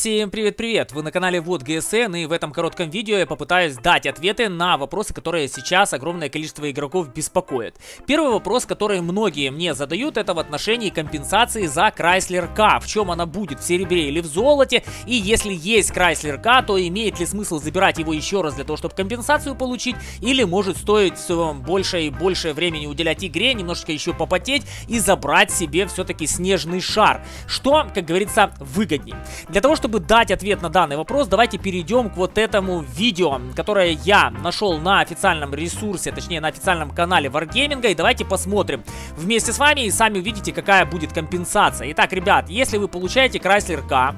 Всем привет-привет! Вы на канале Вот ГСН и в этом коротком видео я попытаюсь дать ответы на вопросы, которые сейчас огромное количество игроков беспокоят. Первый вопрос, который многие мне задают, это в отношении компенсации за Chrysler K. В чем она будет, в серебре или в золоте? И если есть Chrysler K, то имеет ли смысл забирать его еще раз для того, чтобы компенсацию получить? Или может стоить больше и больше времени уделять игре, немножечко еще попотеть и забрать себе все-таки снежный шар? Что, как говорится, выгоднее? Для того, чтобы дать ответ на данный вопрос, давайте перейдем к вот этому видео, которое я нашел на официальном ресурсе, точнее на официальном канале Wargaming, и давайте посмотрим вместе с вами и сами увидите, какая будет компенсация. Итак, ребят, если вы получаете Chrysler K,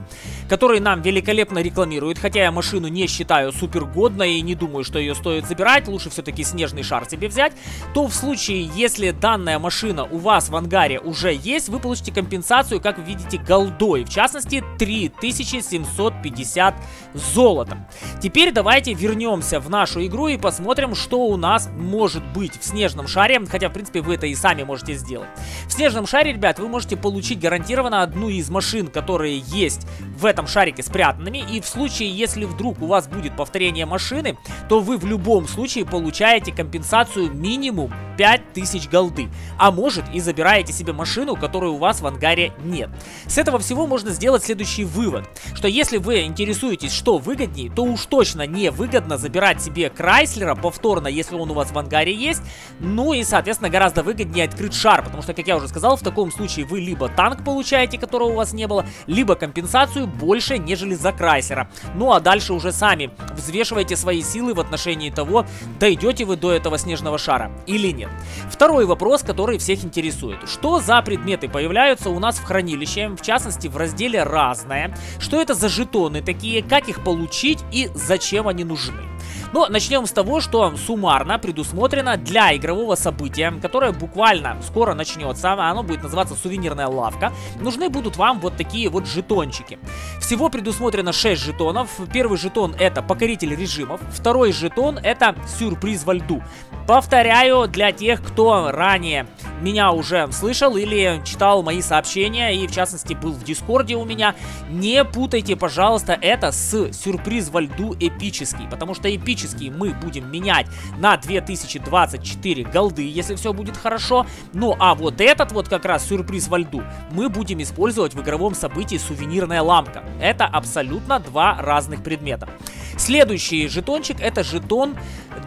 который нам великолепно рекламирует, хотя я машину не считаю супер годной и не думаю, что ее стоит забирать, лучше все-таки снежный шар себе взять, то в случае, если данная машина у вас в ангаре уже есть, вы получите компенсацию, как вы видите, голдой, в частности 3000 1750 золотом. Теперь давайте вернемся в нашу игру и посмотрим, что у нас может быть в снежном шаре, хотя, в принципе, вы это и сами можете сделать. В снежном шаре, ребят, вы можете получить гарантированно одну из машин, которые есть в этом шарике спрятанными, и в случае, если вдруг у вас будет повторение машины, то вы в любом случае получаете компенсацию минимум 5000 голды, а может и забираете себе машину, которой у вас в ангаре нет. С этого всего можно сделать следующий вывод что если вы интересуетесь, что выгоднее, то уж точно не выгодно забирать себе Крайслера повторно, если он у вас в ангаре есть. Ну и, соответственно, гораздо выгоднее открыть шар, потому что, как я уже сказал, в таком случае вы либо танк получаете, которого у вас не было, либо компенсацию больше, нежели за Крайслера. Ну а дальше уже сами взвешивайте свои силы в отношении того, дойдете вы до этого снежного шара или нет. Второй вопрос, который всех интересует. Что за предметы появляются у нас в хранилище, в частности в разделе «Разное», что это за жетоны такие, как их получить и зачем они нужны. Но начнем с того, что суммарно предусмотрено для игрового события, которое буквально скоро начнется, оно будет называться сувенирная лавка, нужны будут вам вот такие вот жетончики. Всего предусмотрено 6 жетонов. Первый жетон это покоритель режимов, второй жетон это сюрприз во льду. Повторяю, для тех, кто ранее меня уже слышал или читал мои сообщения и в частности был в Дискорде у меня, не путайте, пожалуйста, это с сюрприз во льду эпический, потому что эпический мы будем менять на 2024 голды, если все будет хорошо. Ну а вот этот вот как раз сюрприз во льду мы будем использовать в игровом событии сувенирная ламка. Это абсолютно два разных предмета. Следующий жетончик это жетон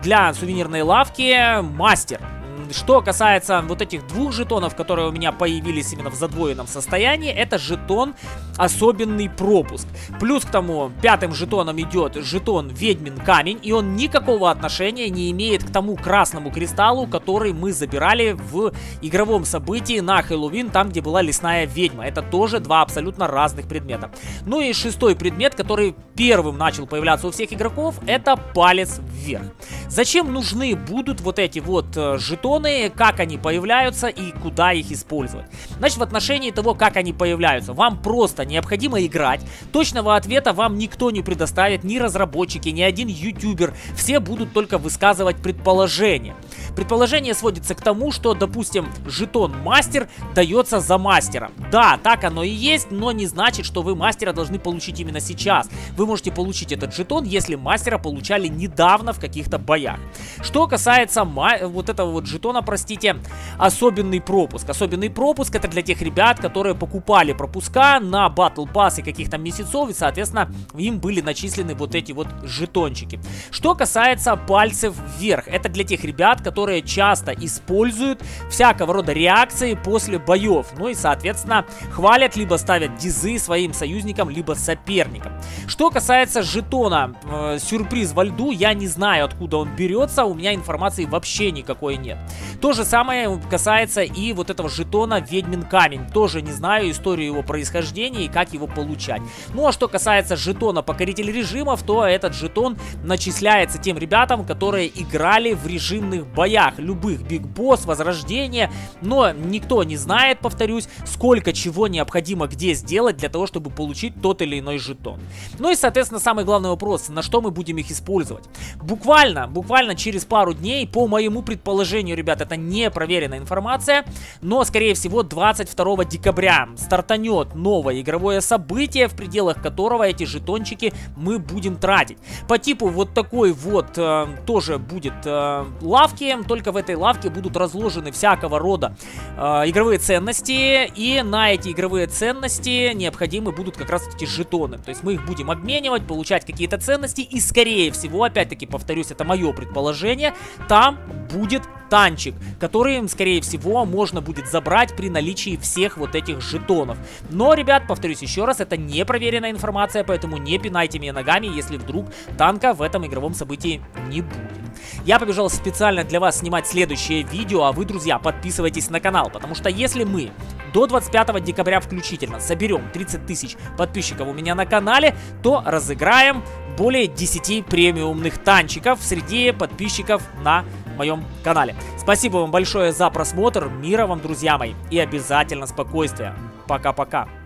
для сувенирной лавки мастер. Что касается вот этих двух жетонов, которые у меня появились именно в задвоенном состоянии, это жетон особенный пропуск. Плюс к тому, пятым жетоном идет жетон ведьмин камень, и он никакого отношения не имеет к тому красному кристаллу, который мы забирали в игровом событии на Хэллоуин, там, где была лесная ведьма. Это тоже два абсолютно разных предмета. Ну и шестой предмет, который первым начал появляться у всех игроков, это палец вверх. Зачем нужны будут вот эти вот э, жетоны? Жетоны, как они появляются и куда их использовать. Значит, в отношении того, как они появляются, вам просто необходимо играть. Точного ответа вам никто не предоставит, ни разработчики, ни один ютубер. Все будут только высказывать предположения. Предположение сводится к тому, что, допустим, жетон мастер дается за мастера. Да, так оно и есть, но не значит, что вы мастера должны получить именно сейчас. Вы можете получить этот жетон, если мастера получали недавно в каких-то боях. Что касается вот этого вот жетона, простите, особенный пропуск. Особенный пропуск это для тех ребят, которые покупали пропуска на Pass и каких-то месяцев, и, соответственно, им были начислены вот эти вот жетончики. Что касается пальцев вверх, это для тех ребят, которые которые часто используют всякого рода реакции после боев. Ну и, соответственно, хвалят, либо ставят дизы своим союзникам, либо соперникам. Что касается жетона э, сюрприз во льду, я не знаю, откуда он берется, у меня информации вообще никакой нет. То же самое касается и вот этого жетона Ведьмин Камень. Тоже не знаю историю его происхождения и как его получать. Ну а что касается жетона Покоритель режимов, то этот жетон начисляется тем ребятам, которые играли в режимных боях боях любых Биг Босс, Возрождение, но никто не знает, повторюсь, сколько чего необходимо где сделать для того, чтобы получить тот или иной жетон. Ну и, соответственно, самый главный вопрос, на что мы будем их использовать. Буквально, буквально через пару дней, по моему предположению, ребят, это не проверенная информация, но, скорее всего, 22 декабря стартанет новое игровое событие, в пределах которого эти жетончики мы будем тратить. По типу вот такой вот э, тоже будет э, лавки, только в этой лавке будут разложены всякого рода э, игровые ценности, и на эти игровые ценности необходимы будут как раз эти жетоны. То есть мы их будем обменивать, получать какие-то ценности, и скорее всего, опять-таки повторюсь, это мое предположение, там будет танчик, который, скорее всего, можно будет забрать при наличии всех вот этих жетонов. Но, ребят, повторюсь еще раз, это не проверенная информация, поэтому не пинайте меня ногами, если вдруг танка в этом игровом событии не будет. Я побежал специально для вас снимать следующее видео, а вы, друзья, подписывайтесь на канал, потому что если мы до 25 декабря включительно соберем 30 тысяч подписчиков у меня на канале, то разыграем более 10 премиумных танчиков среди подписчиков на моем канале. Спасибо вам большое за просмотр, мира вам, друзья мои, и обязательно спокойствия. Пока-пока.